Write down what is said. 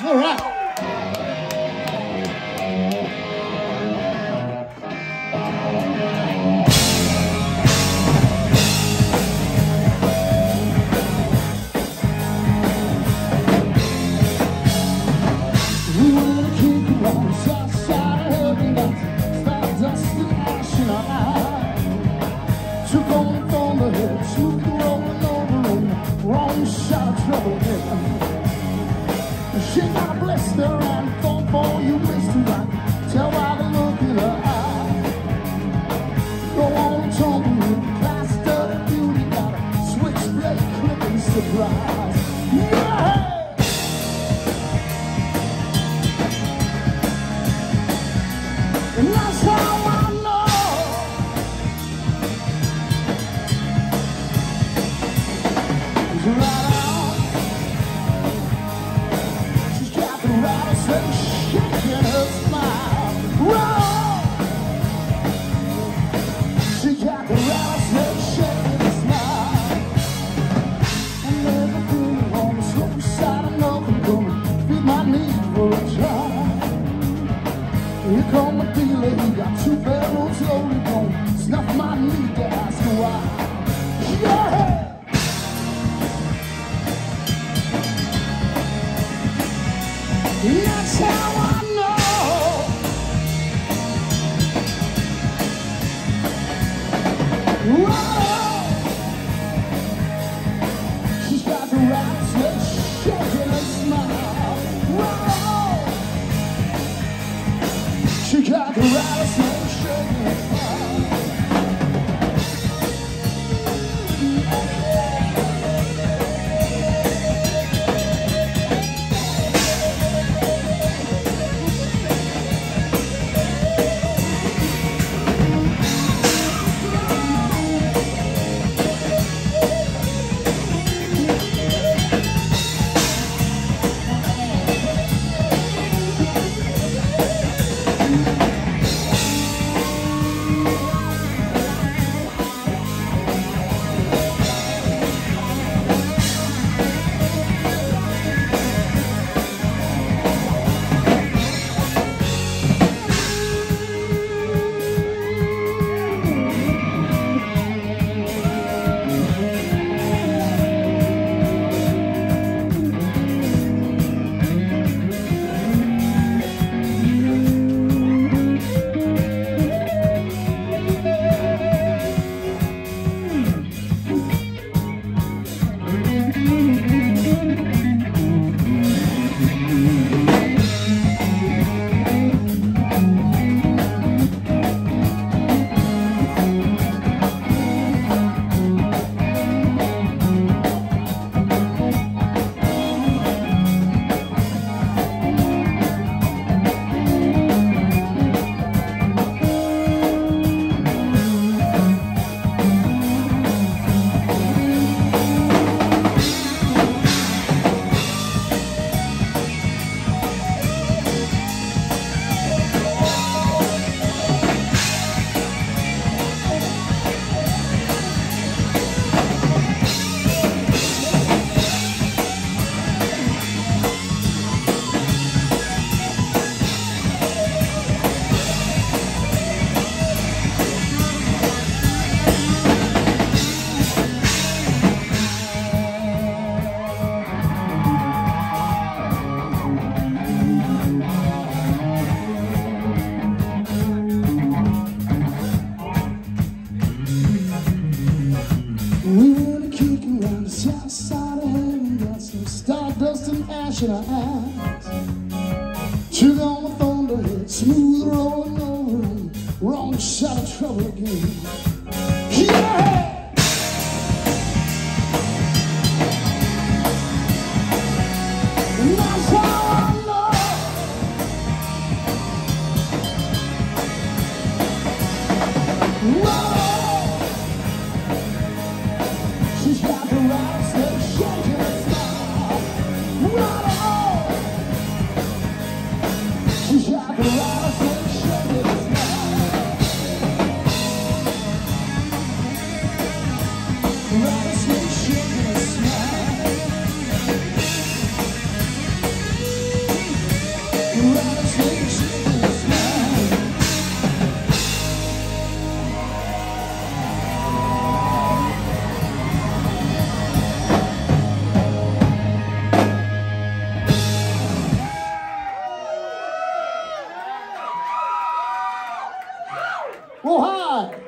四十万 She got a blister and phone for you place. Tell by look in her eye. Go on, me, past beauty, got a switchblade clipping surprise. Rise and shake Tell night. Took on a thunderhead, smooth rolling over. Wrong side of trouble again. Yeah! Whoa! Ruhan.